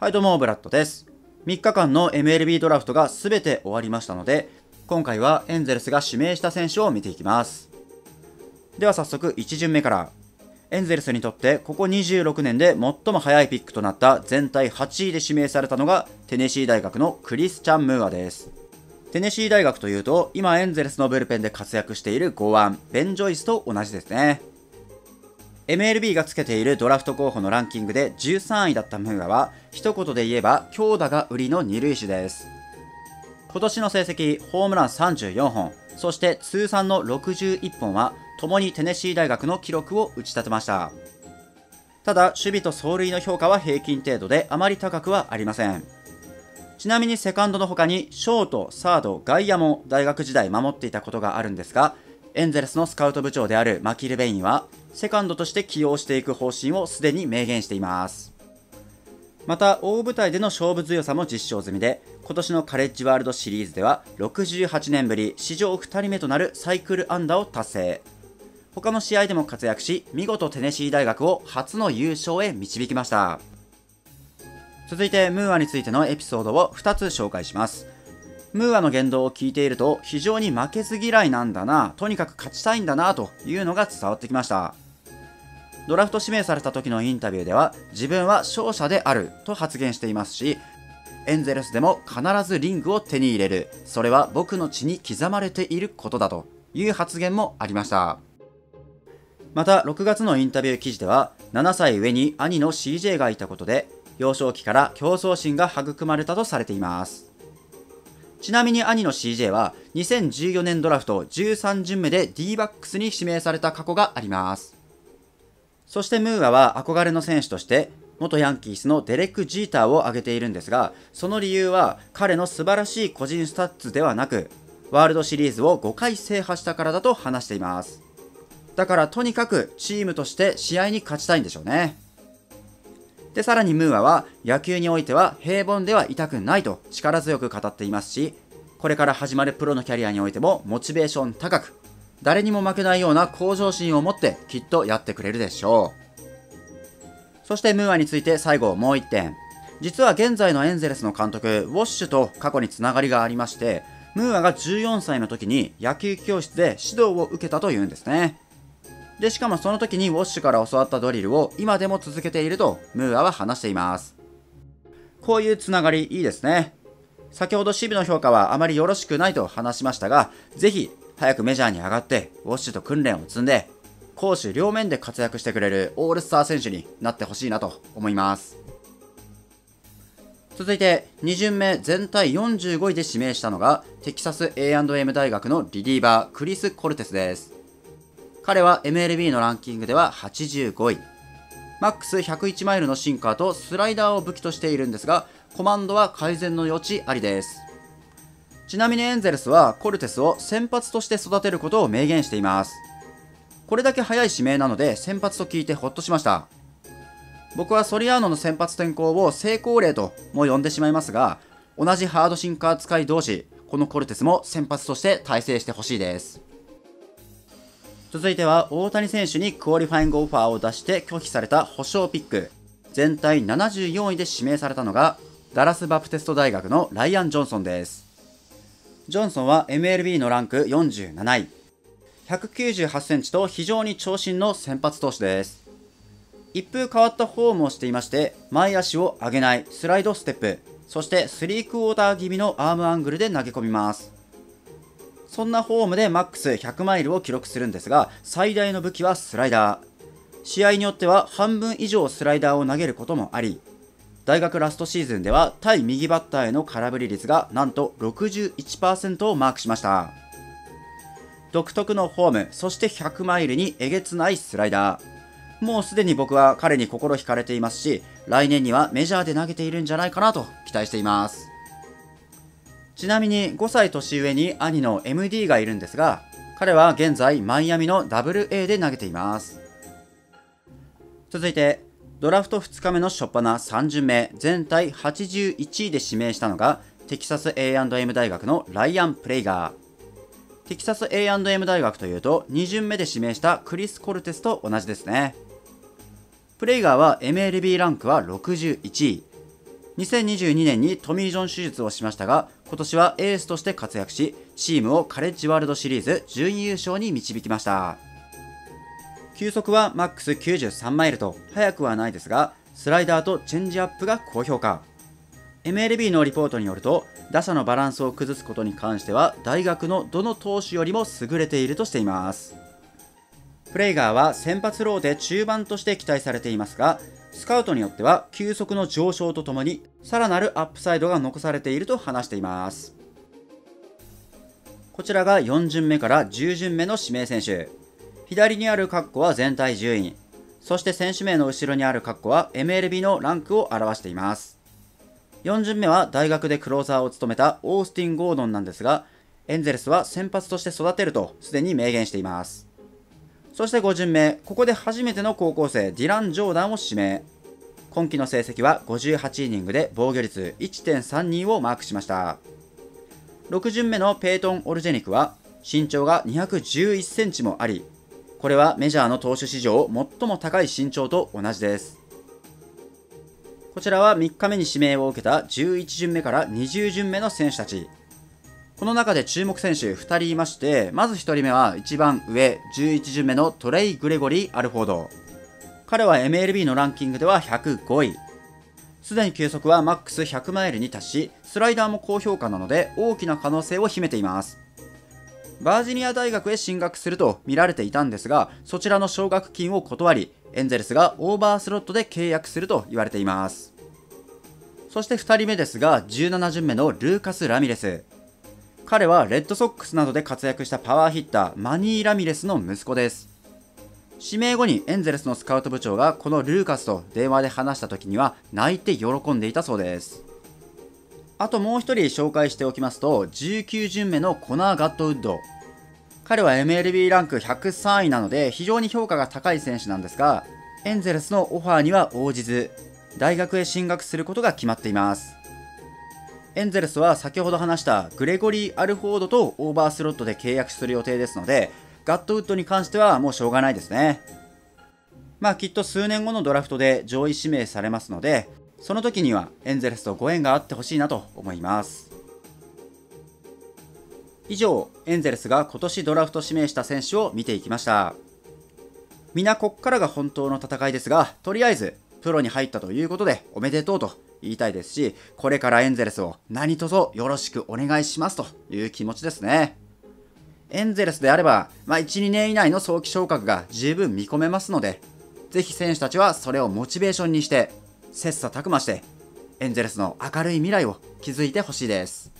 はいどうも、ブラッドです。3日間の MLB ドラフトが全て終わりましたので、今回はエンゼルスが指名した選手を見ていきます。では早速1巡目から。エンゼルスにとってここ26年で最も早いピックとなった全体8位で指名されたのがテネシー大学のクリスチャン・ムーアです。テネシー大学というと今エンゼルスのブルペンで活躍している剛腕ベン・ジョイスと同じですね。MLB がつけているドラフト候補のランキングで13位だったムーアは一言で言えば強打が売りの二塁手です。今年の成績ホームラン34本そして通算の61本は共にテネシー大学の記録を打ち立てました。ただ守備と走塁の評価は平均程度であまり高くはありません。ちなみにセカンドの他にショート、サード、外野も大学時代守っていたことがあるんですがエンゼルスのスカウト部長であるマキル・ベインはセカンドとして起用していく方針をすでに明言しています。また大舞台での勝負強さも実証済みで今年のカレッジワールドシリーズでは68年ぶり史上2人目となるサイクル安打を達成。他の試合でも活躍し見事テネシー大学を初の優勝へ導きました。続いてムーアについてのエピソードを2つ紹介します。ムーアの言動を聞いていると非常に負けず嫌いなんだなとにかく勝ちたいんだなというのが伝わってきました。ドラフト指名された時のインタビューでは自分は勝者であると発言していますしエンゼルスでも必ずリングを手に入れる。それは僕の血に刻まれていることだという発言もありました。また6月のインタビュー記事では7歳上に兄の CJ がいたことで幼少期から競争心が育まれたとされています。ちなみに兄の CJ は2014年ドラフト13巡目で D バックスに指名された過去があります。そしてムーアは憧れの選手として元ヤンキースのデレック・ジーターを挙げているんですが、その理由は彼の素晴らしい個人スタッツではなく、ワールドシリーズを5回制覇したからだと話しています。だからとにかくチームとして試合に勝ちたいんでしょうね。で、さらにムーアは野球においては平凡では痛くないと力強く語っていますし、これから始まるプロのキャリアにおいてもモチベーション高く、誰にも負けないような向上心を持ってきっとやってくれるでしょう。そしてムーアについて最後もう1点。実は現在のエンゼルスの監督、ウォッシュと過去につながりがありまして、ムーアが14歳の時に野球教室で指導を受けたというんですね。で、しかもその時にウォッシュから教わったドリルを今でも続けているとムーアは話しています。こういうつながりいいですね。先ほど守備の評価はあまりよろしくないと話しましたが、ぜひ早くメジャーに上がってウォッシュと訓練を積んで攻守両面で活躍してくれるオールスター選手になってほしいなと思います。続いて2巡目全体45位で指名したのがテキサス A&M 大学のリリーバークリス・コルテスです。彼は MLB のランキングでは85位。マックス101マイルのシンカーとスライダーを武器としているんですが、コマンドは改善の余地ありです。ちなみにエンゼルスはコルテスを先発として育てることを明言しています。これだけ早い指名なので先発と聞いてほっとしました。僕はソリアーノの先発転向を成功例とも呼んでしまいますが、同じハードシンカー使い同士、このコルテスも先発として大成してほしいです。続いては大谷選手にクオリファイングオファーを出して拒否された補償ピック全体74位で指名されたのがダラスバプテスト大学のライアン・ジョンソンですジョンソンは MLB のランク47位。198センチと非常に長身の先発投手です。一風変わったフォームをしていまして前足を上げないスライドステップそしてスリークォーター気味のアームアングルで投げ込みます。そんなフォームでマックス100マイルを記録するんですが、最大の武器はスライダー。試合によっては半分以上スライダーを投げることもあり、大学ラストシーズンでは対右バッターへの空振り率がなんと61%をマークしました。独特のフォーム、そして100マイルにえげつないスライダー。もうすでに僕は彼に心惹かれていますし、来年にはメジャーで投げているんじゃないかなと期待しています。ちなみに5歳年上に兄の MD がいるんですが、彼は現在マイアミの WA で投げています。続いて、ドラフト2日目の初っ端3巡目、全体81位で指名したのが、テキサス A&M 大学のライアン・プレイガー。テキサス A&M 大学というと、2巡目で指名したクリス・コルテスと同じですね。プレイガーは MLB ランクは61位。2022年にトミー・ジョン手術をしましたが、今年はエースとして活躍し、チームをカレッジワールドシリーズ準優勝に導きました。球速はマックス93マイルと速くはないですが、スライダーとチェンジアップが高評価。MLB のリポートによると、打者のバランスを崩すことに関しては、大学のどの投手よりも優れているとしています。プレイガーは先発ローで中盤として期待されていますが、スカウトによっては急速の上昇とともにさらなるアップサイドが残されていると話していますこちらが4巡目から10巡目の指名選手左にあるカッコは全体順位そして選手名の後ろにあるカッコは MLB のランクを表しています4巡目は大学でクローザーを務めたオースティン・ゴードンなんですがエンゼルスは先発として育てるとすでに明言していますそして5巡目、ここで初めての高校生、ディラン・ジョーダンを指名。今季の成績は58イニングで防御率1.32をマークしました。6巡目のペイトン・オルジェニクは身長が211センチもあり、これはメジャーの投手史上最も高い身長と同じです。こちらは3日目に指名を受けた11巡目から20巡目の選手たち。この中で注目選手2人いまして、まず1人目は一番上、11巡目のトレイ・グレゴリー・アルフォード。彼は MLB のランキングでは105位。すでに球速はマックス100マイルに達し、スライダーも高評価なので大きな可能性を秘めています。バージニア大学へ進学すると見られていたんですが、そちらの奨学金を断り、エンゼルスがオーバースロットで契約すると言われています。そして2人目ですが、17巡目のルーカス・ラミレス。彼はレッドソックスなどで活躍したパワーヒッターマニー・ラミレスの息子です指名後にエンゼルスのスカウト部長がこのルーカスと電話で話した時には泣いて喜んでいたそうですあともう一人紹介しておきますと19巡目のコナー・ガットウッド彼は MLB ランク103位なので非常に評価が高い選手なんですがエンゼルスのオファーには応じず大学へ進学することが決まっていますエンゼルスは先ほど話したグレゴリー・アルフォードとオーバースロットで契約する予定ですので、ガットウッドに関してはもうしょうがないですね。まあきっと数年後のドラフトで上位指名されますので、その時にはエンゼルスとご縁があってほしいなと思います。以上、エンゼルスが今年ドラフト指名した選手を見ていきました。皆こっからが本当の戦いですが、とりあえずプロに入ったということでおめでとうと言いたいですし、これからエンゼルスを何卒よろしくお願いしますという気持ちですね。エンゼルスであれば、まあ、1、2年以内の早期昇格が十分見込めますので、ぜひ選手たちはそれをモチベーションにして、切磋琢磨して、エンゼルスの明るい未来を築いてほしいです。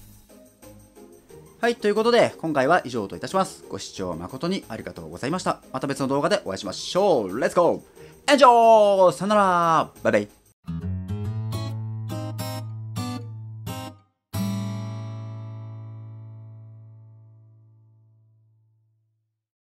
はい、ということで、今回は以上といたします。ご視聴誠にありがとうございました。また別の動画でお会いしましょう。レッツゴーエンジョーさよならバイバイ